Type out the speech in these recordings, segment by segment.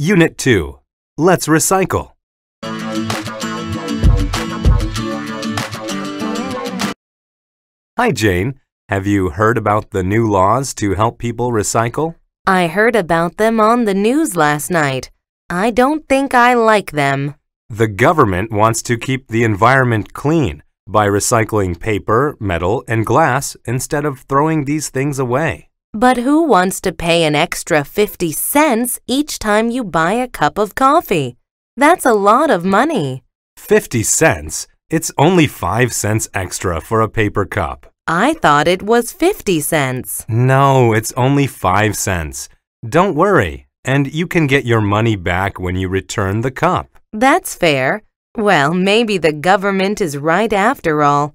Unit 2. Let's recycle. Hi, Jane. Have you heard about the new laws to help people recycle? I heard about them on the news last night. I don't think I like them. The government wants to keep the environment clean by recycling paper, metal, and glass instead of throwing these things away. But who wants to pay an extra 50 cents each time you buy a cup of coffee? That's a lot of money. 50 cents? It's only 5 cents extra for a paper cup. I thought it was 50 cents. No, it's only 5 cents. Don't worry, and you can get your money back when you return the cup. That's fair. Well, maybe the government is right after all.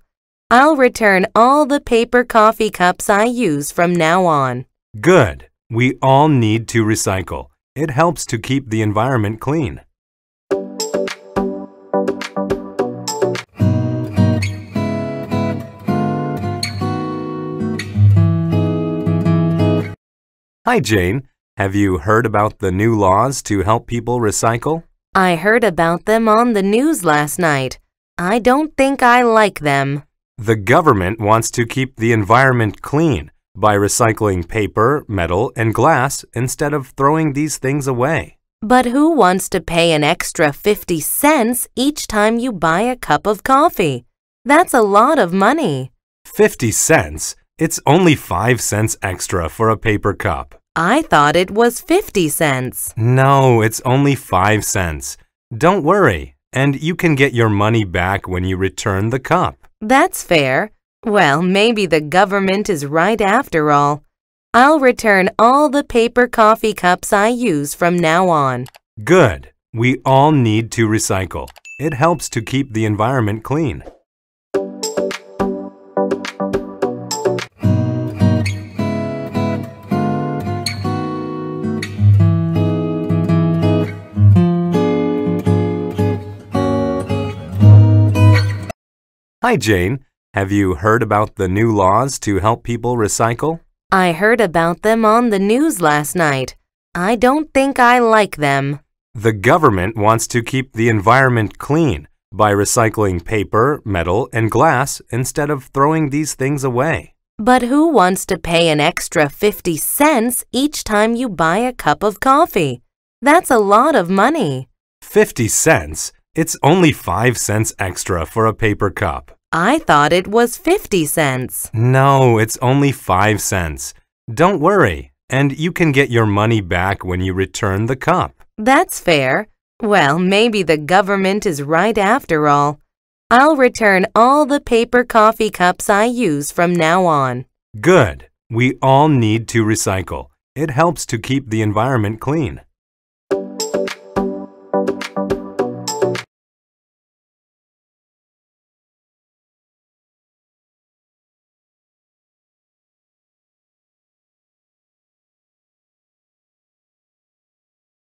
I'll return all the paper coffee cups I use from now on. Good. We all need to recycle. It helps to keep the environment clean. Hi, Jane. Have you heard about the new laws to help people recycle? I heard about them on the news last night. I don't think I like them. The government wants to keep the environment clean by recycling paper, metal, and glass instead of throwing these things away. But who wants to pay an extra 50 cents each time you buy a cup of coffee? That's a lot of money. 50 cents? It's only 5 cents extra for a paper cup. I thought it was 50 cents. No, it's only 5 cents. Don't worry, and you can get your money back when you return the cup. That's fair. Well, maybe the government is right after all. I'll return all the paper coffee cups I use from now on. Good. We all need to recycle. It helps to keep the environment clean. Hi, Jane. Have you heard about the new laws to help people recycle? I heard about them on the news last night. I don't think I like them. The government wants to keep the environment clean by recycling paper, metal, and glass instead of throwing these things away. But who wants to pay an extra 50 cents each time you buy a cup of coffee? That's a lot of money. 50 cents? It's only 5 cents extra for a paper cup. I thought it was 50 cents. No, it's only 5 cents. Don't worry, and you can get your money back when you return the cup. That's fair. Well, maybe the government is right after all. I'll return all the paper coffee cups I use from now on. Good. We all need to recycle. It helps to keep the environment clean.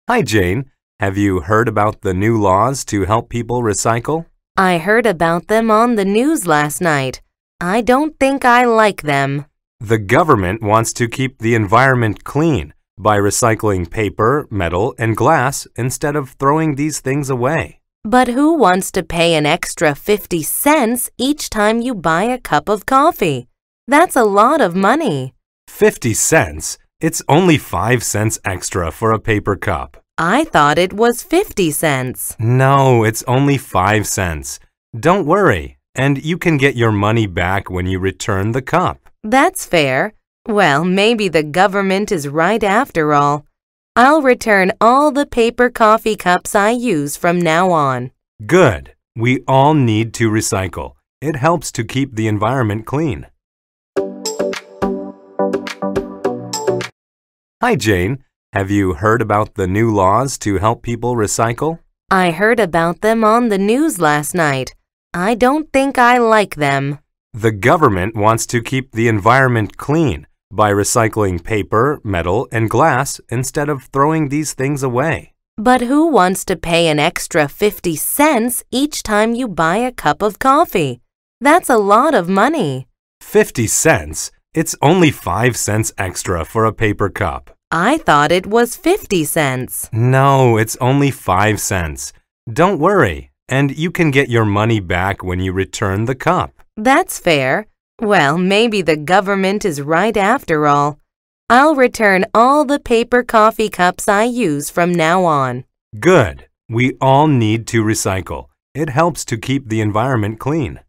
Hi, Jane. Have you heard about the new laws to help people recycle? I heard about them on the news last night. I don't think I like them. The government wants to keep the environment clean by recycling paper, metal, and glass instead of throwing these things away. But who wants to pay an extra 50 cents each time you buy a cup of coffee? That's a lot of money. 50 cents? It's only 5 cents extra for a paper cup. I thought it was 50 cents. No, it's only 5 cents. Don't worry, and you can get your money back when you return the cup. That's fair. Well, maybe the government is right after all. I'll return all the paper coffee cups I use from now on. Good. We all need to recycle. It helps to keep the environment clean. Hi, Jane. Have you heard about the new laws to help people recycle? I heard about them on the news last night. I don't think I like them. The government wants to keep the environment clean by recycling paper, metal, and glass instead of throwing these things away. But who wants to pay an extra 50 cents each time you buy a cup of coffee? That's a lot of money. 50 cents? It's only 5 cents extra for a paper cup. I thought it was 50 cents. No, it's only 5 cents. Don't worry, and you can get your money back when you return the cup. That's fair. Well, maybe the government is right after all. I'll return all the paper coffee cups I use from now on. Good. We all need to recycle. It helps to keep the environment clean.